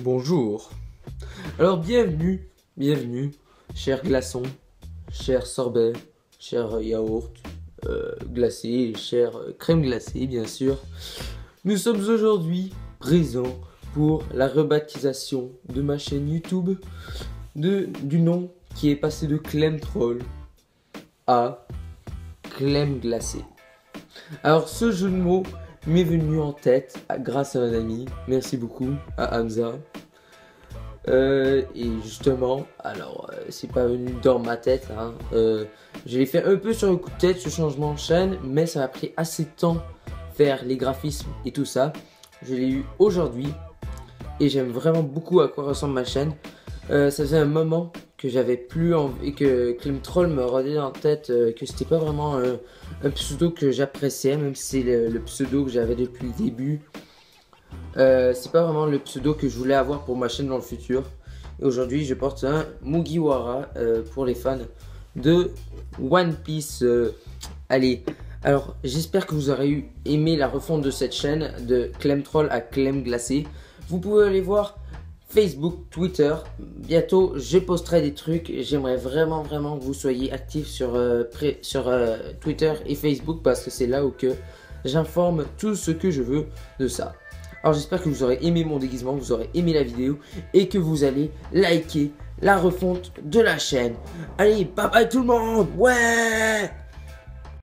Bonjour. Alors bienvenue, bienvenue, cher glaçon, cher sorbet, cher yaourt euh, glacé, cher crème glacée bien sûr. Nous sommes aujourd'hui présents pour la rebaptisation de ma chaîne YouTube de, du nom qui est passé de Clem Troll à Clem Glacé. Alors ce jeu de mots m'est venu en tête grâce à un ami. Merci beaucoup à Hamza. Euh, et justement, alors euh, c'est pas venu dans ma tête. Hein, euh, je l'ai fait un peu sur le coup de tête ce changement de chaîne, mais ça m'a pris assez de temps faire les graphismes et tout ça. Je l'ai eu aujourd'hui et j'aime vraiment beaucoup à quoi ressemble ma chaîne. Ça faisait un moment que j'avais plus envie, que Clim Troll me rendait en tête euh, que c'était pas vraiment un, pseudo que j'appréciais, même si c'est le, pseudo que j'avais depuis le début. Euh, c'est pas vraiment le pseudo que je voulais avoir pour ma chaîne dans le futur. Et aujourd'hui, je porte un Mugiwara euh, pour les fans de One Piece. allez, alors j'espère que vous aurez eu aimé la refonte de cette chaîne de Clem Troll à Clem Glacé. Vous pouvez aller voir Facebook, Twitter. Bientôt, je posterai des trucs. J'aimerais vraiment, vraiment que vous soyez actifs sur, euh, euh, Twitter et Facebook parce que c'est là où que j'informe tout ce que je veux de ça. Alors j'espère que vous aurez aimé mon déguisement, vous aurez aimé la vidéo et que vous allez liker la refonte de la chaîne. Allez, bye bye tout le monde Ouais